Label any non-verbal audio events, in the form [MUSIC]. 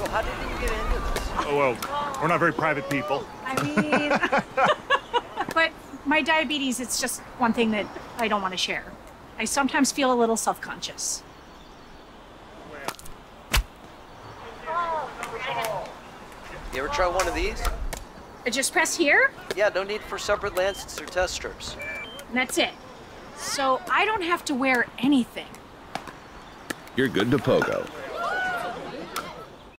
So how did you get into this? Oh, well, we're not very private people. I mean, [LAUGHS] but my diabetes, it's just one thing that I don't want to share. I sometimes feel a little self conscious. You ever try one of these? I just press here, Yeah, no need for separate lancets or test strips. and that's it. So I don't have to wear anything. You're good to pogo.